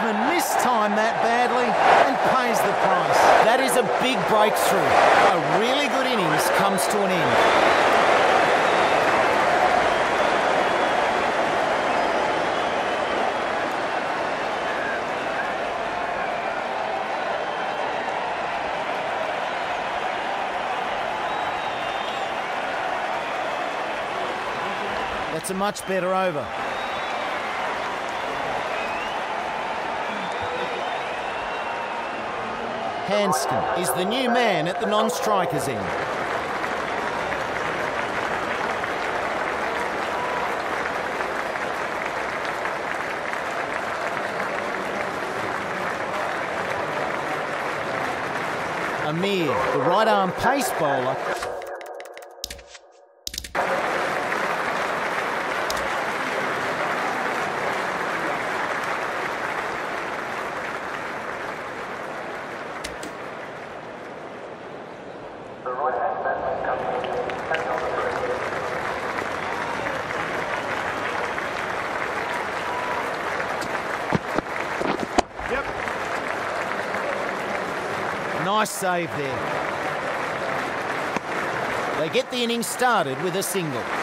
batsman mistimed that badly and pays the price. That is a big breakthrough. A really good innings comes to an end. That's a much better over. Handscomb is the new man at the non-strikers end. Amir, the right arm pace bowler, save there. They get the innings started with a single.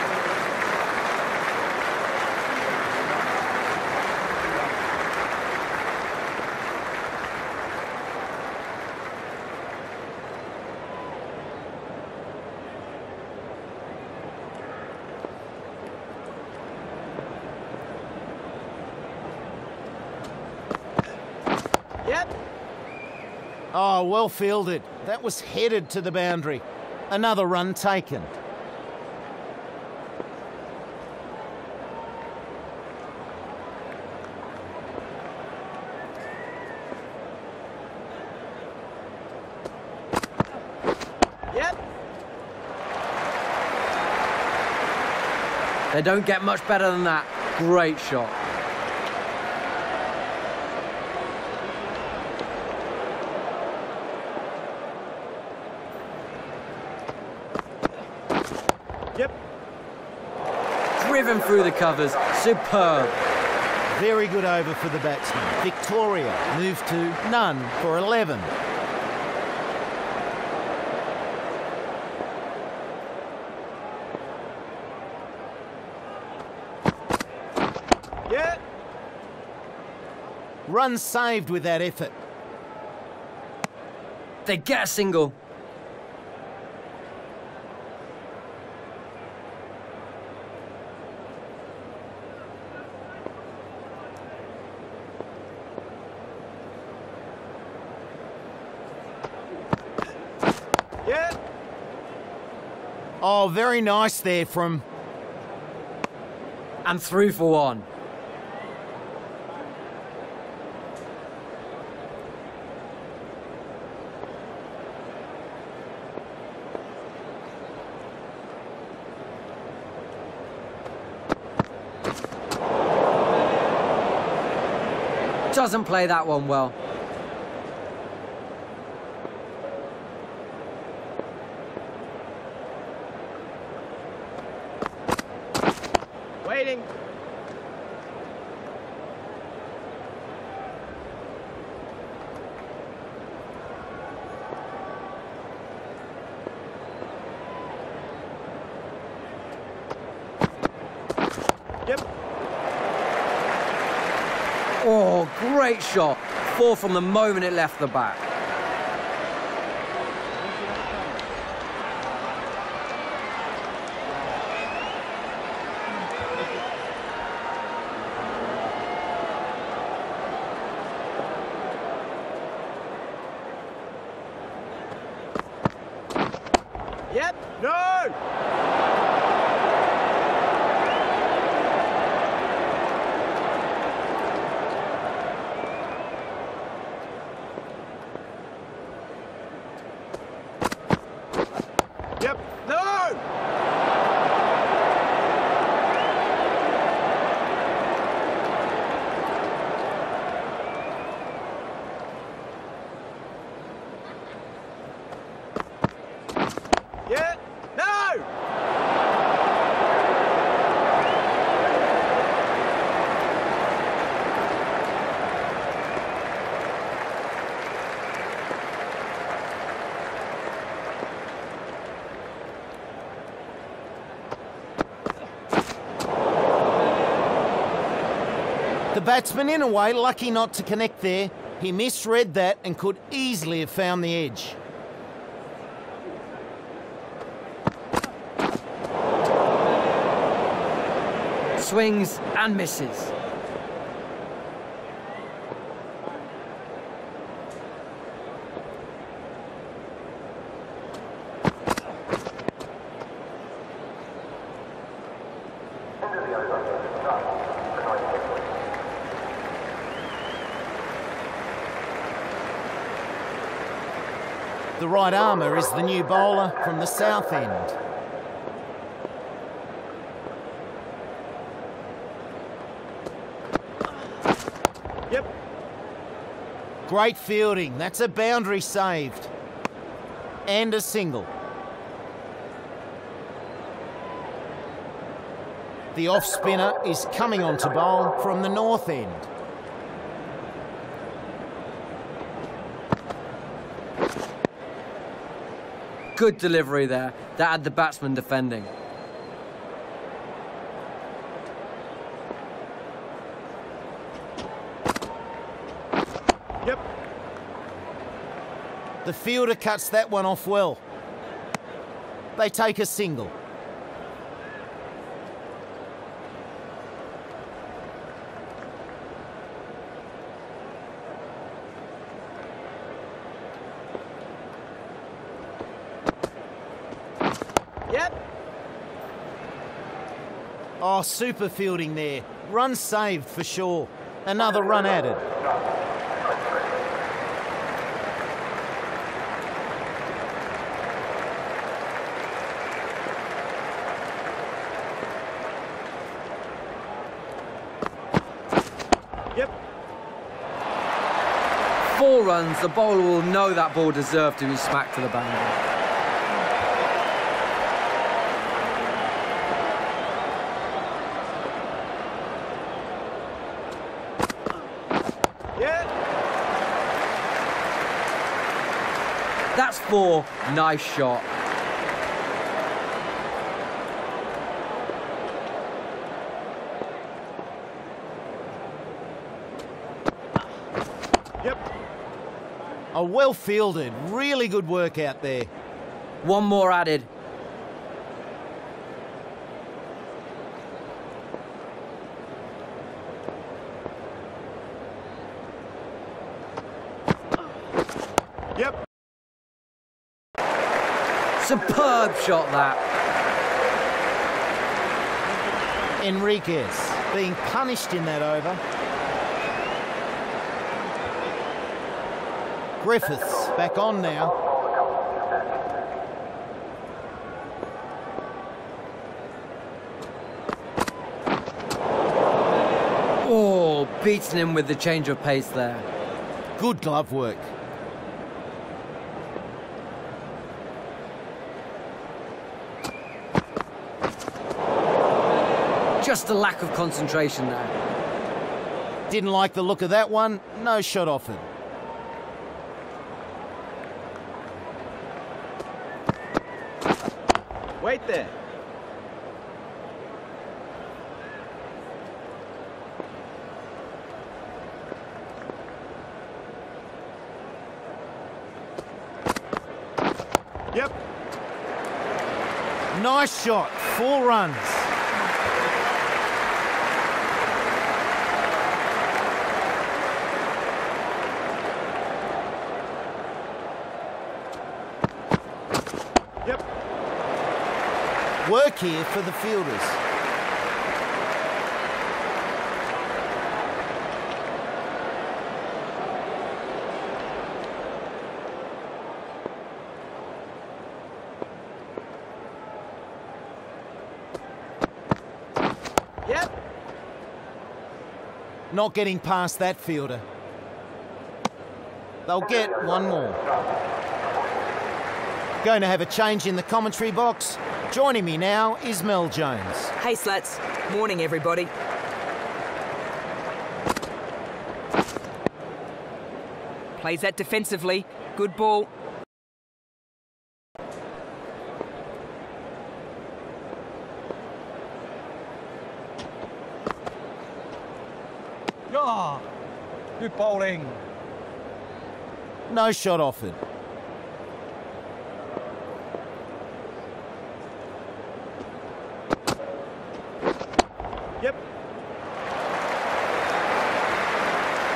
Oh, well fielded. That was headed to the boundary. Another run taken. Yep. They don't get much better than that. Great shot. Yep. Driven through the covers. Superb. Very good over for the batsman. Victoria move to none for 11. Yep. Run saved with that effort. They get a single. Yep. Oh, very nice there from And through for one. Doesn't play that one well. Yep. Oh, great shot. Four from the moment it left the bat. Yep. No. Yep. No. The batsman, in a way, lucky not to connect there. He misread that and could easily have found the edge. Swings and misses. The right armer is the new bowler from the south end. Yep. Great fielding. That's a boundary saved. And a single. The off spinner is coming on to bowl from the north end. Good delivery there. That had the batsman defending. Yep. The fielder cuts that one off well. They take a single. Oh, super fielding there. Run saved for sure. Another run added. Yep. Four runs, the bowler will know that ball deserved to be smacked to the boundary. Four. Nice shot. Yep. A well fielded, really good work out there. One more added. Yep. Superb shot that. Henriques being punished in that over. Griffiths back on now. Oh, beating him with the change of pace there. Good glove work. Just a lack of concentration there. Didn't like the look of that one. No shot offered. Wait there. Yep. Nice shot. Four runs. Yep. Here for the fielders. Yep. Not getting past that fielder. They'll get one more. Going to have a change in the commentary box. Joining me now is Mel Jones. Hey, Slats. Morning, everybody. Plays that defensively. Good ball. Oh, good bowling. No shot offered. Yep.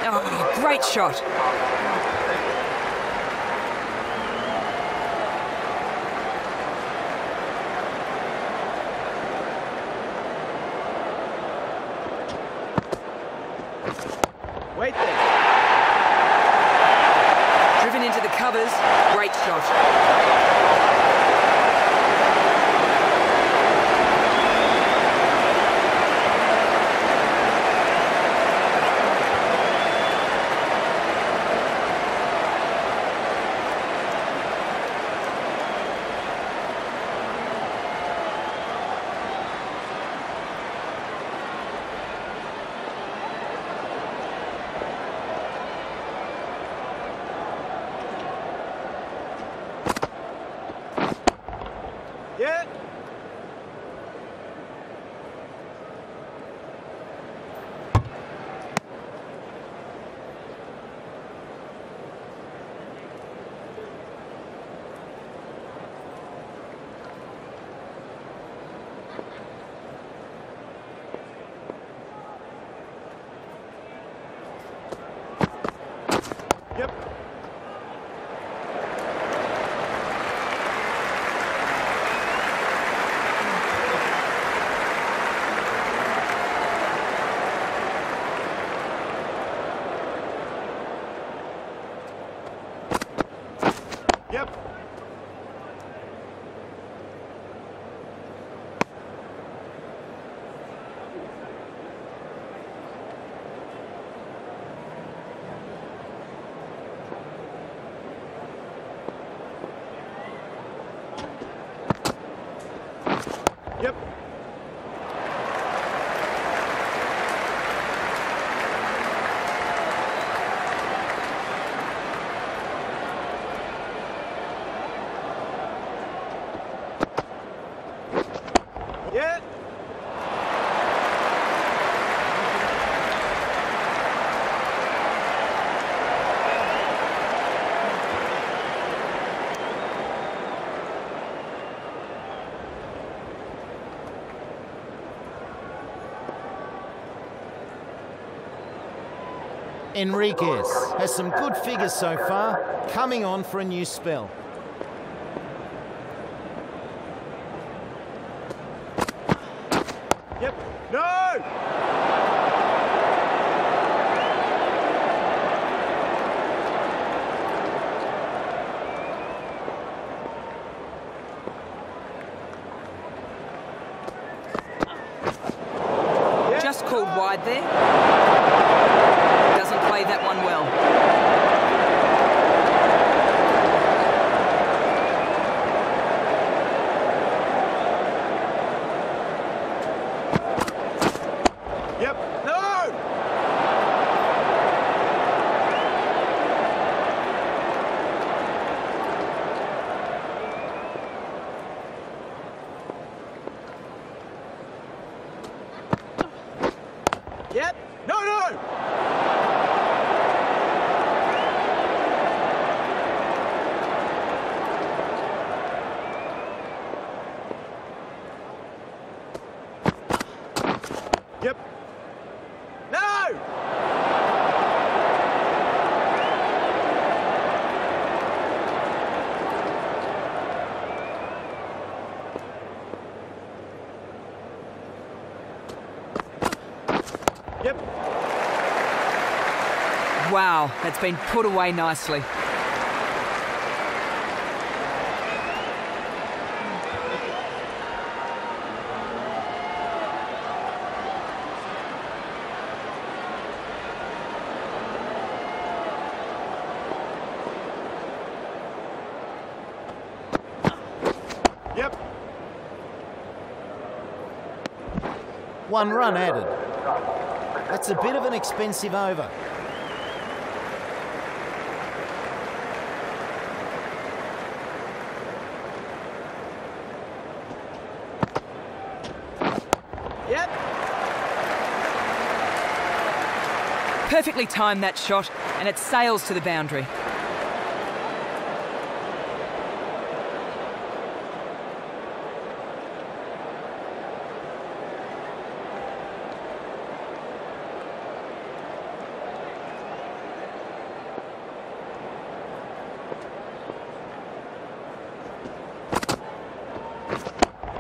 Oh, great shot. Wait there. Driven into the covers. Great shot. Yeah. Yep. Yep. Yep. Yeah. Henriques has some good figures so far, coming on for a new spell. Yep. No! Yep. Just called wide there. That one well. Yep. No! Yep. No, no! Yep. No! Yep. Wow, that's been put away nicely. Yep. One run added. That's a bit of an expensive over. Yep. Perfectly timed that shot, and it sails to the boundary.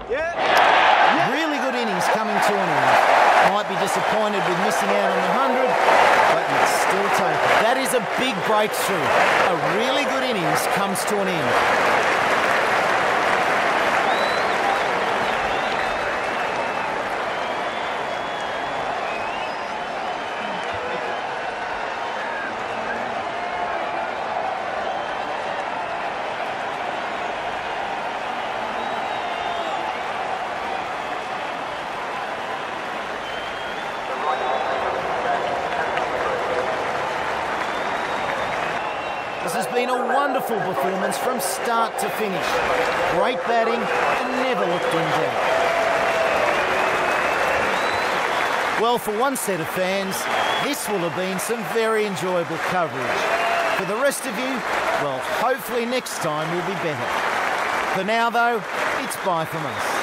Yeah. Really good innings coming to an end. Might be out on the 100, but you'd still. That is a big breakthrough. A really good innings comes to an end. This has been a wonderful performance from start to finish. Great batting and never looked in doubt. Well, for one set of fans, this will have been some very enjoyable coverage. For the rest of you, well, hopefully next time will be better. For now, though, it's bye from us.